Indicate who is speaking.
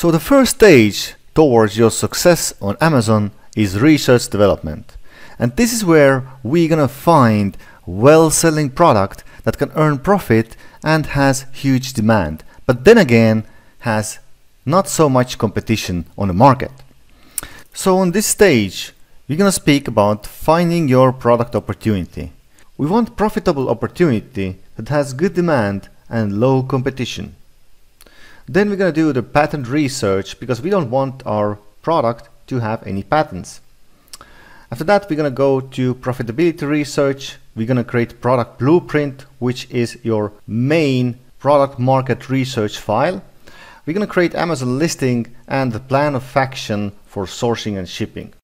Speaker 1: So the first stage towards your success on Amazon is research development. And this is where we're gonna find well-selling product that can earn profit and has huge demand, but then again has not so much competition on the market. So on this stage, we're gonna speak about finding your product opportunity. We want profitable opportunity that has good demand and low competition. Then we're gonna do the patent research because we don't want our product to have any patents. After that, we're gonna go to profitability research. We're gonna create product blueprint, which is your main product market research file. We're gonna create Amazon listing and the plan of action for sourcing and shipping.